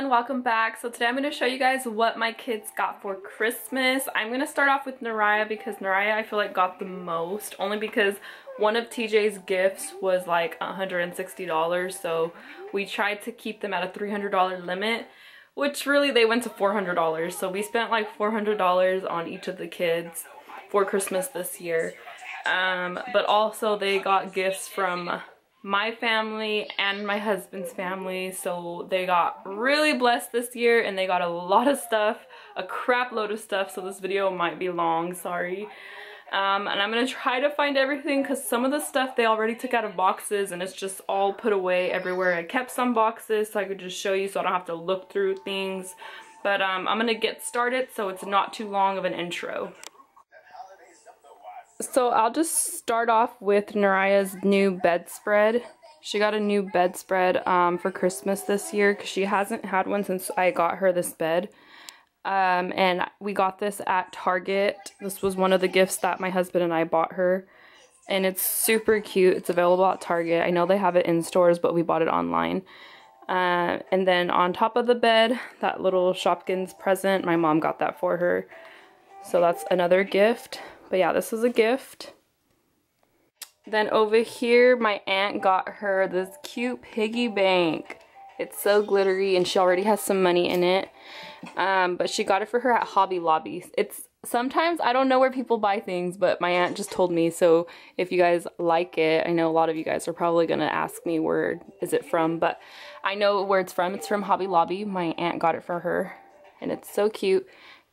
everyone, welcome back. So today I'm going to show you guys what my kids got for Christmas. I'm going to start off with Naraya because Naraya I feel like got the most only because one of TJ's gifts was like $160 so we tried to keep them at a $300 limit which really they went to $400 so we spent like $400 on each of the kids for Christmas this year. Um, but also they got gifts from my family and my husband's family. So they got really blessed this year and they got a lot of stuff a crap load of stuff. So this video might be long sorry. Um, and I'm gonna try to find everything because some of the stuff they already took out of boxes and it's just all put away everywhere. I kept some boxes so I could just show you so I don't have to look through things. But um, I'm gonna get started so it's not too long of an intro so I'll just start off with Naraya's new bedspread. She got a new bedspread um, for Christmas this year because she hasn't had one since I got her this bed. Um, and we got this at Target. This was one of the gifts that my husband and I bought her. And it's super cute. It's available at Target. I know they have it in stores, but we bought it online. Uh, and then on top of the bed, that little Shopkins present, my mom got that for her. So that's another gift. But yeah, this is a gift. Then over here, my aunt got her this cute piggy bank. It's so glittery and she already has some money in it. Um, but she got it for her at Hobby Lobby. It's sometimes I don't know where people buy things, but my aunt just told me. So if you guys like it, I know a lot of you guys are probably to ask me where is it from, but I know where it's from. It's from Hobby Lobby. My aunt got it for her and it's so cute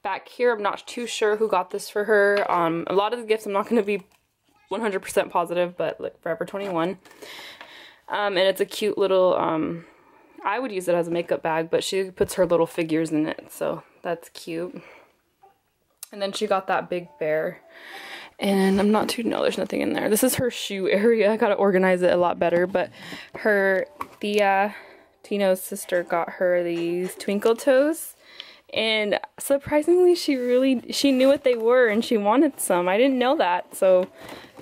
back here. I'm not too sure who got this for her. Um, a lot of the gifts I'm not going to be 100% positive, but like Forever 21. Um, and it's a cute little, um, I would use it as a makeup bag, but she puts her little figures in it, so that's cute. And then she got that big bear. And I'm not too, no, there's nothing in there. This is her shoe area. I gotta organize it a lot better, but her, Thea, Tino's sister, got her these twinkle toes and surprisingly she really she knew what they were and she wanted some. I didn't know that. So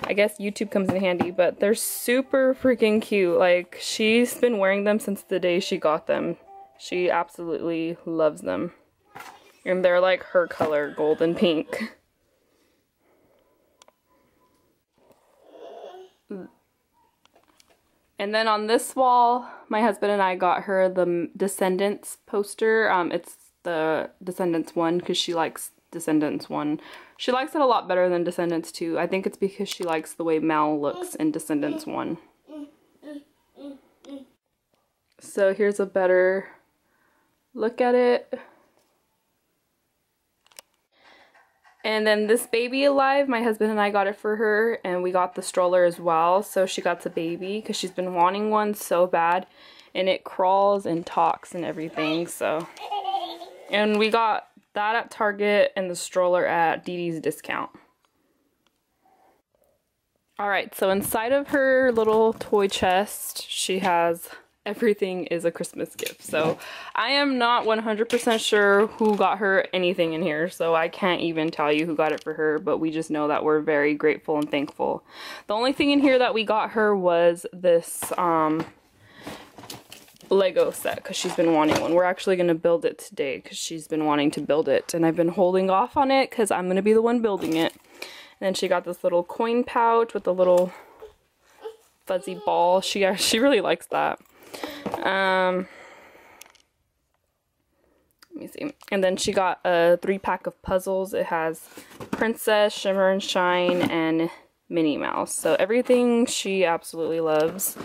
i guess youtube comes in handy but they're super freaking cute. Like she's been wearing them since the day she got them. She absolutely loves them. And they're like her color gold and pink. And then on this wall, my husband and I got her the Descendants poster. Um, it's the Descendants one because she likes Descendants 1. She likes it a lot better than Descendants 2. I think it's because she likes the way Mal looks in Descendants 1. So here's a better look at it. And then this baby alive, my husband and I got it for her and we got the stroller as well. So she got the baby because she's been wanting one so bad and it crawls and talks and everything. So and we got that at Target and the stroller at Dee Dee's discount. Alright, so inside of her little toy chest, she has everything is a Christmas gift. So I am not 100% sure who got her anything in here, so I can't even tell you who got it for her, but we just know that we're very grateful and thankful. The only thing in here that we got her was this um, Lego set because she's been wanting one. We're actually going to build it today because she's been wanting to build it. And I've been holding off on it because I'm going to be the one building it. And then she got this little coin pouch with a little fuzzy ball. She, she really likes that. Um, let me see. And then she got a three pack of puzzles. It has Princess, Shimmer and Shine, and Minnie Mouse. So everything she absolutely loves.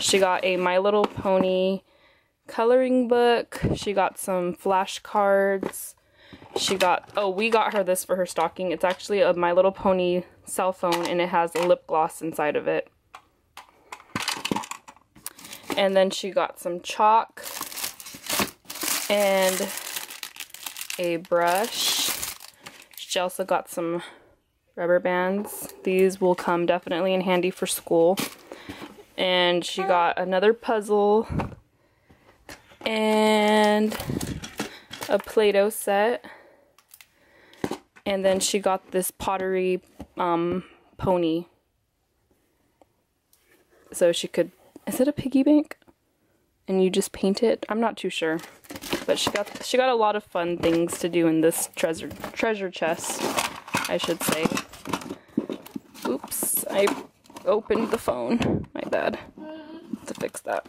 She got a My Little Pony coloring book. She got some flashcards. She got, oh, we got her this for her stocking. It's actually a My Little Pony cell phone and it has a lip gloss inside of it. And then she got some chalk and a brush. She also got some rubber bands. These will come definitely in handy for school. And she got another puzzle and a Play-Doh set. And then she got this pottery um, pony. So she could, is it a piggy bank? and you just paint it. I'm not too sure. But she got she got a lot of fun things to do in this treasure treasure chest, I should say. I opened the phone. My bad. To fix that.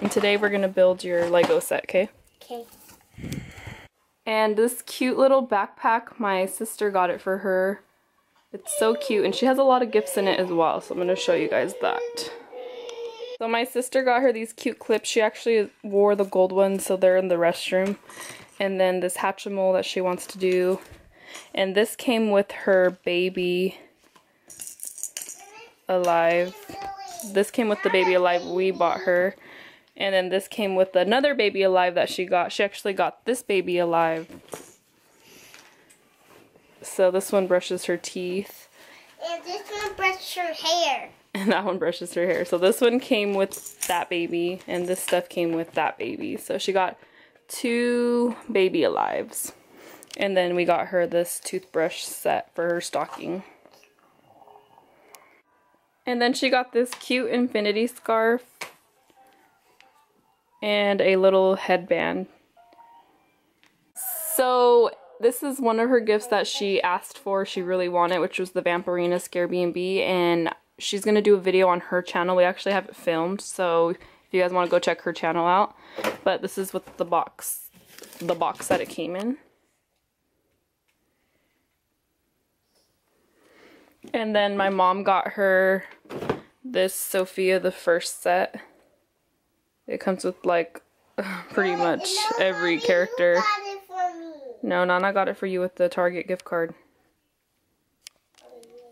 And today we're gonna build your Lego set, okay? Okay. And this cute little backpack, my sister got it for her. It's so cute, and she has a lot of gifts in it as well, so I'm gonna show you guys that. So my sister got her these cute clips. She actually wore the gold ones, so they're in the restroom. And then this Hatchimal that she wants to do. And this came with her baby alive. This came with the baby alive we bought her. And then this came with another baby alive that she got. She actually got this baby alive. So this one brushes her teeth. And this one brushes her hair. And that one brushes her hair. So this one came with that baby. And this stuff came with that baby. So she got two baby alives. And then we got her this toothbrush set for her stocking. And then she got this cute infinity scarf and a little headband. So this is one of her gifts that she asked for, she really wanted, which was the Vampirina Scare B&B, and she's going to do a video on her channel. We actually have it filmed, so if you guys want to go check her channel out. But this is what the box, the box that it came in. And then my mom got her this Sophia the First set. It comes with like pretty much every character. No, Nana got it for you with the Target gift card.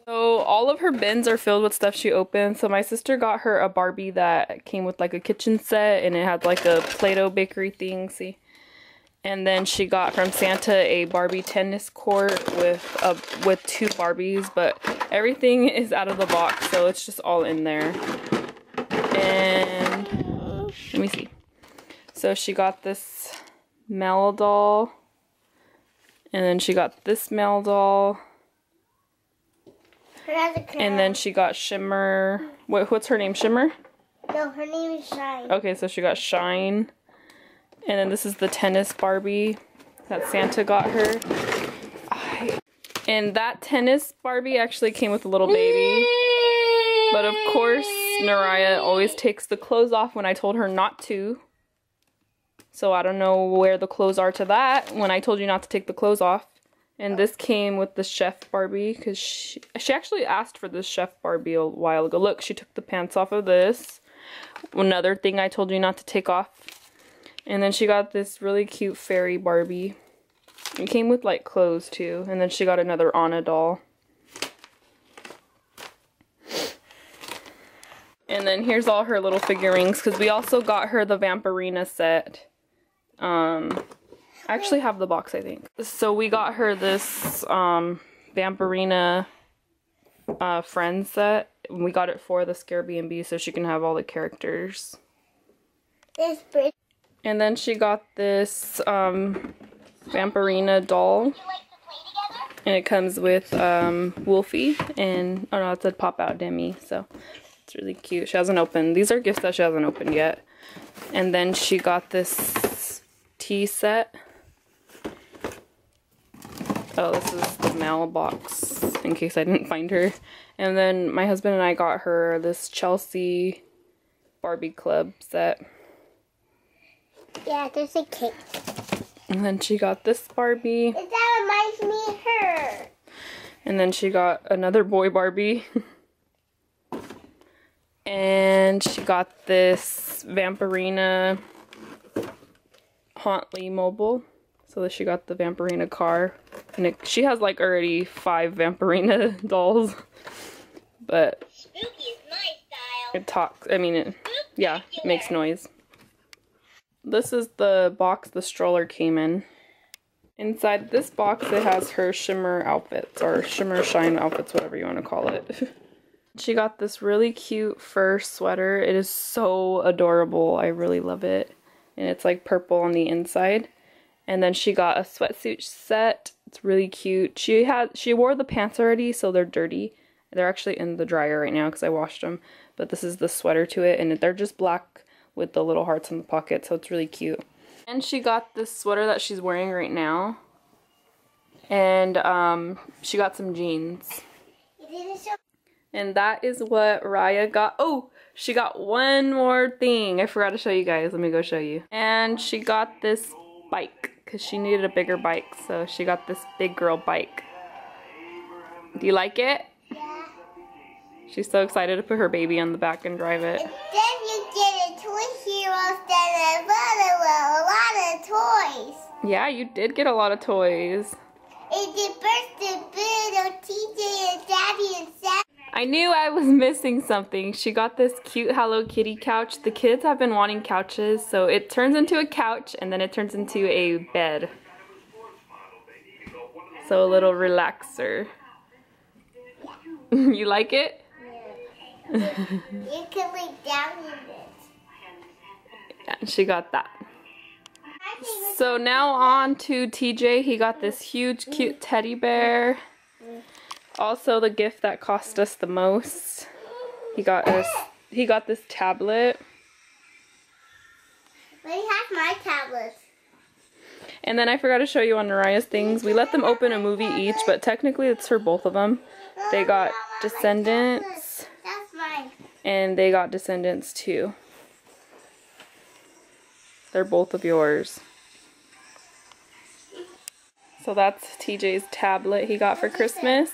So all of her bins are filled with stuff she opened. So my sister got her a Barbie that came with like a kitchen set and it had like a Play-Doh bakery thing, see? And then she got from Santa a Barbie tennis court with a, with two Barbies, but everything is out of the box, so it's just all in there. And let me see. So she got this Mel doll. And then she got this Mel doll. And then she got Shimmer. What, what's her name? Shimmer? No, her name is Shine. Okay, so she got Shine. And then this is the tennis Barbie that Santa got her. I, and that tennis Barbie actually came with a little baby. But of course, Naraya always takes the clothes off when I told her not to. So I don't know where the clothes are to that when I told you not to take the clothes off. And this came with the chef Barbie because she, she actually asked for this chef Barbie a while ago. Look, she took the pants off of this. Another thing I told you not to take off. And then she got this really cute fairy Barbie. It came with like clothes too. And then she got another Anna doll. And then here's all her little figurines because we also got her the Vampirina set. Um, I actually have the box, I think. So we got her this um, Vampirina uh, friend set. We got it for the Scare B&B so she can have all the characters. This. And then she got this um, Vampirina doll. And it comes with um, Wolfie and, oh no, it said Pop Out Demi, so it's really cute. She hasn't opened, these are gifts that she hasn't opened yet. And then she got this tea set. Oh, this is the mailbox in case I didn't find her. And then my husband and I got her this Chelsea Barbie Club set. Yeah, there's a cake. And then she got this Barbie. That reminds me of her. And then she got another boy Barbie. and she got this Vampirina Hauntley mobile. So that she got the Vampirina car. And it, she has like already five Vampirina dolls. But Spooky's nice style. it talks, I mean, it, yeah, it makes noise. This is the box the stroller came in. Inside this box it has her shimmer outfits, or shimmer shine outfits, whatever you want to call it. she got this really cute fur sweater. It is so adorable. I really love it. And it's like purple on the inside. And then she got a sweatsuit set. It's really cute. She had she wore the pants already, so they're dirty. They're actually in the dryer right now because I washed them. but this is the sweater to it, and they're just black with the little hearts in the pocket, so it's really cute. And she got this sweater that she's wearing right now. And um, she got some jeans. And that is what Raya got. Oh, she got one more thing. I forgot to show you guys. Let me go show you. And she got this bike because she needed a bigger bike. So she got this big girl bike. Do you like it? Yeah. She's so excited to put her baby on the back and drive it. And then you get a hero then a lot, of toys. Yeah, you did get a lot of toys. It's the birthday bid of TJ and Daddy and Sam. I knew I was missing something. She got this cute Hello Kitty couch. The kids have been wanting couches, so it turns into a couch and then it turns into a bed. So a little relaxer. you like it? You can lay down in it. Yeah, she got that. I think it's So now on to TJ. He got this huge cute teddy bear. Also the gift that cost us the most. He got us he got this tablet. Let me have my tablet. And then I forgot to show you on Naraya's things. We let them open a movie each, but technically it's for both of them. They got Descendants That's mine. and they got Descendants too. They're both of yours. So that's TJ's tablet he got for Christmas.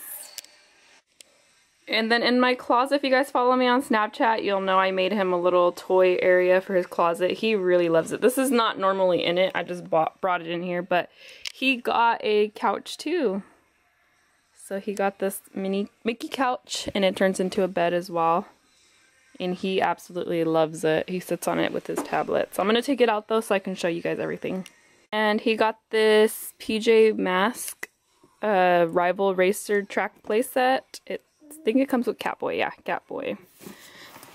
And then in my closet, if you guys follow me on Snapchat, you'll know I made him a little toy area for his closet. He really loves it. This is not normally in it. I just bought, brought it in here, but he got a couch too. So he got this mini Mickey couch and it turns into a bed as well. And he absolutely loves it. He sits on it with his tablet. So I'm going to take it out though so I can show you guys everything. And he got this PJ Mask uh, Rival Racer track playset. It, I think it comes with Catboy. Yeah, Catboy.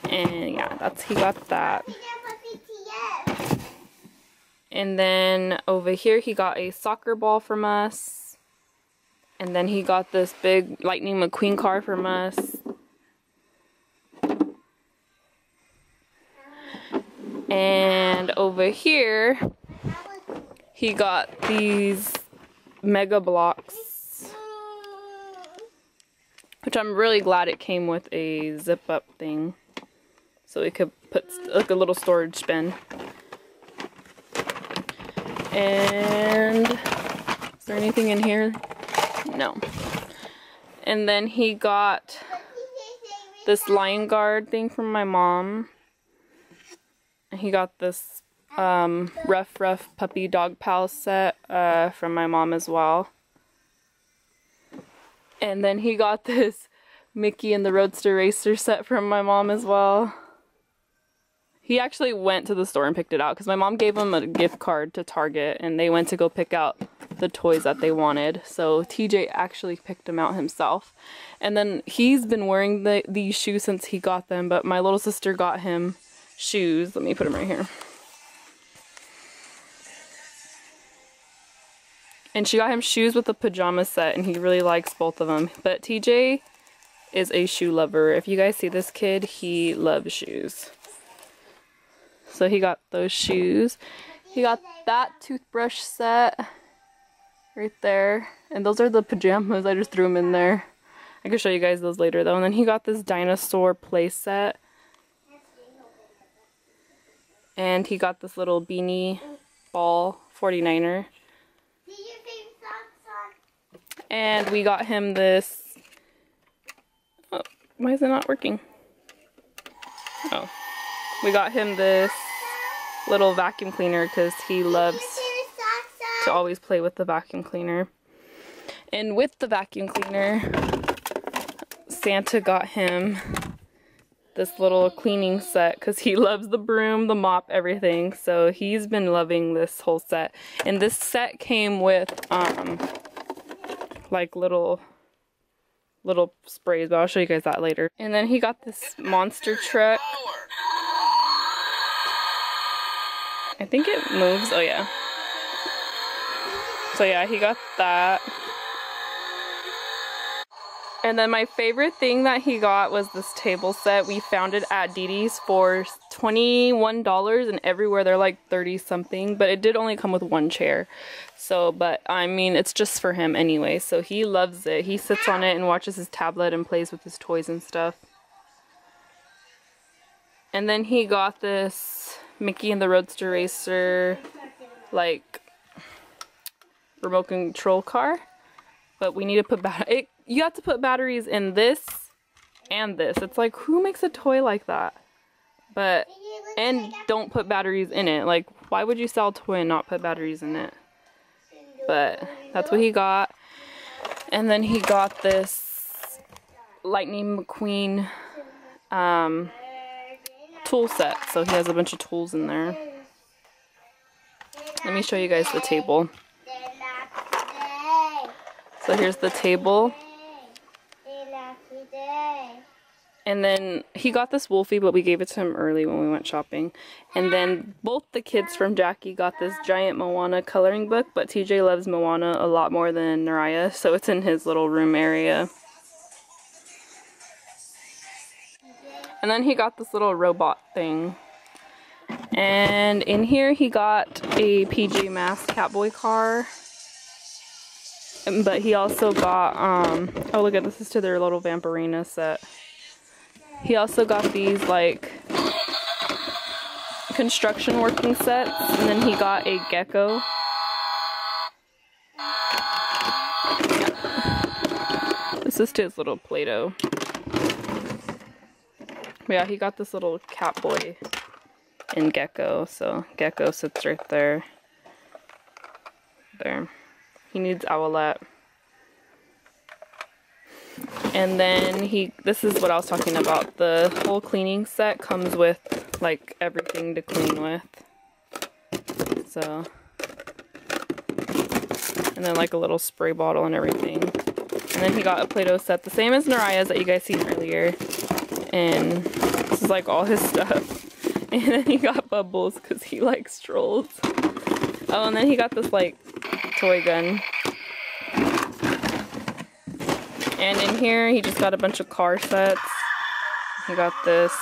And yeah, that's he got that. And then over here he got a soccer ball from us. And then he got this big Lightning McQueen car from us. And over here he got these Mega Bloks, which I'm really glad it came with a zip up thing. So we could put like a little storage bin. And is there anything in here? No. And then he got this lion guard thing from my mom. He got this um, rough, rough puppy dog pal set uh, from my mom as well. And then he got this Mickey and the Roadster Racer set from my mom as well. He actually went to the store and picked it out because my mom gave him a gift card to Target and they went to go pick out the toys that they wanted. So TJ actually picked them out himself. And then he's been wearing the, these shoes since he got them, but my little sister got him shoes. Let me put them right here. And she got him shoes with a pajama set and he really likes both of them. But TJ is a shoe lover. If you guys see this kid, he loves shoes. So he got those shoes. He got that toothbrush set right there. And those are the pajamas. I just threw them in there. I can show you guys those later though. And then he got this dinosaur play set. And he got this little beanie ball 49er. Did your socks on? And we got him this. Oh, why is it not working? Oh. We got him this little vacuum cleaner because he loves Your favorite socks to always play with the vacuum cleaner. And with the vacuum cleaner, Santa got him this little cleaning set because he loves the broom, the mop, everything. So he's been loving this whole set. And this set came with um like little little sprays, but I'll show you guys that later. And then he got this monster truck. I think it moves. Oh yeah. So yeah, he got that. And then my favorite thing that he got was this table set. We found it at Didi's for $21 and everywhere they're like 30 something, but it did only come with one chair. So, but I mean, it's just for him anyway. So he loves it. He sits on it and watches his tablet and plays with his toys and stuff. And then he got this Mickey and the Roadster Racer, like, remote control car. But we need to put back. You have to put batteries in this and this. It's like, who makes a toy like that? But, and don't put batteries in it. Like, why would you sell a toy and not put batteries in it? but that's what he got. And then he got this Lightning McQueen um, tool set. So he has a bunch of tools in there. Let me show you guys the table. So here's the table. And then he got this Wolfie, but we gave it to him early when we went shopping. And then both the kids from Jackie got this giant Moana coloring book, but TJ loves Moana a lot more than Nariah, so it's in his little room area. And then he got this little robot thing. And in here he got a PJ Masks Catboy car. But he also got, um, oh look at this is to their little Vampirina set. He also got these like construction working sets and then he got a gecko. This is his little Play-Doh. Yeah, he got this little cat boy and Gecko, so Gecko sits right there. There. He needs Owlette. And then he, this is what I was talking about. The whole cleaning set comes with like everything to clean with. So, and then like a little spray bottle and everything. And then he got a Play-Doh set, the same as Nariah's that you guys seen earlier. And this is like all his stuff. And then he got bubbles because he likes trolls. Oh, and then he got this like toy gun. And in here, he just got a bunch of car sets. He got this.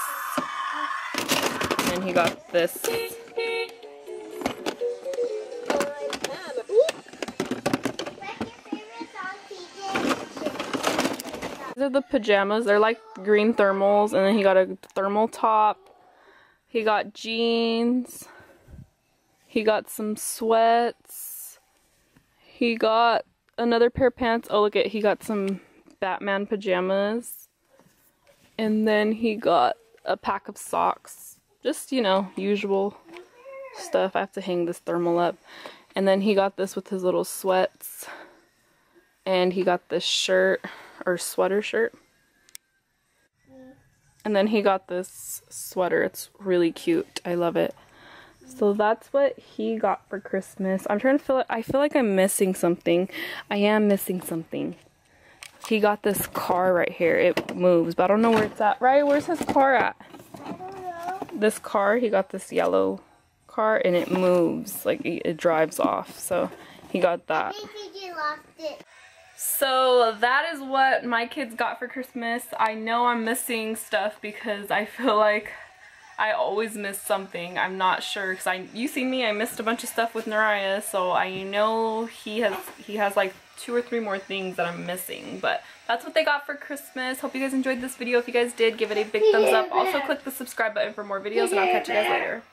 And he got this. These are the pajamas. They're like green thermals. And then he got a thermal top. He got jeans. He got some sweats. He got another pair of pants. Oh, look at he got some Batman pajamas. And then he got a pack of socks. Just, you know, usual stuff. I have to hang this thermal up. And then he got this with his little sweats. And he got this shirt, or sweater shirt. And then he got this sweater. It's really cute. I love it. So that's what he got for Christmas. I'm trying to feel it. I feel like I'm missing something. I am missing something. He got this car right here. It moves, but I don't know where it's at. Right? Where's his car at? This car, he got this yellow car and it moves. Like it drives off. So he got that. So that is what my kids got for Christmas. I know I'm missing stuff because I feel like I always miss something. I'm not sure because I you see me I missed a bunch of stuff with Nariah so I know he has he has like two or three more things that I'm missing but that's what they got for Christmas. Hope you guys enjoyed this video. If you guys did give it a big thumbs up. Also click the subscribe button for more videos and I'll catch you guys later.